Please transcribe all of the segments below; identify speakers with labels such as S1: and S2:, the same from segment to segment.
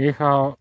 S1: 你好。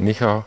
S2: Micha.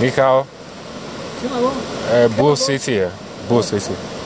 S1: Nikao. Bull City. City.